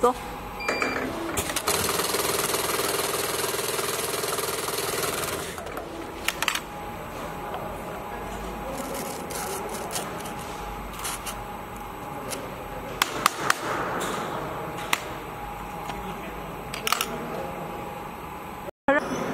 走。让